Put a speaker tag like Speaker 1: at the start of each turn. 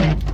Speaker 1: open.